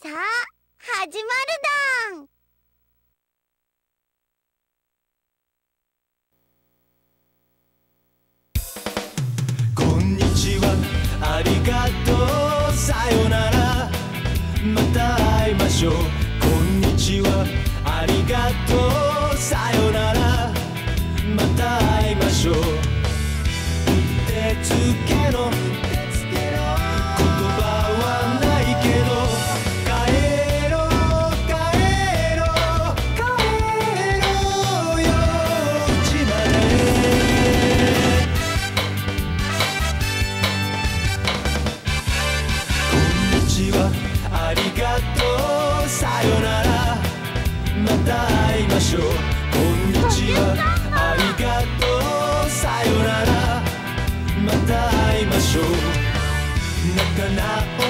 さあ始まるだん。こんにちは。ありがとう。さよなら。また会いましょう。こんにちは。ありがとう。さよなら。また会いましょう。うってつけの言さよならまた会いましょう。こんにちはありがとうさよならまた会いましょう。仲直